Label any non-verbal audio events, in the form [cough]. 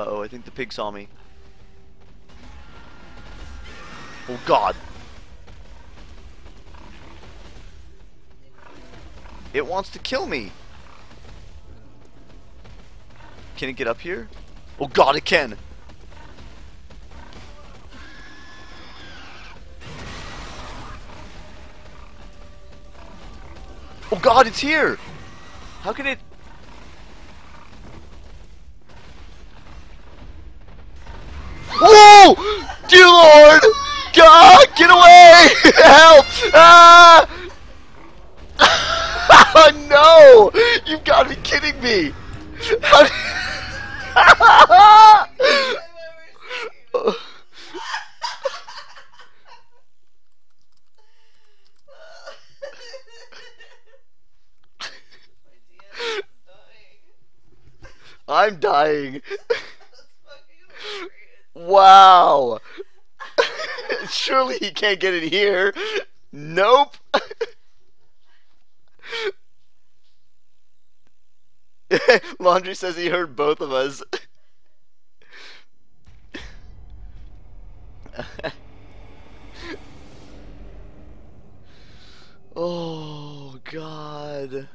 Uh-oh, I think the pig saw me. Oh god! It wants to kill me! Can it get up here? Oh god, it can! Oh god, it's here! How can it... Dear Lord! God, get away! [laughs] Help! Ah! oh [laughs] no! You've got to be kidding me! How [laughs] I'm dying. wow. [laughs] Surely he can't get it here. Nope. [laughs] Laundry says he heard both of us. [laughs] oh, God.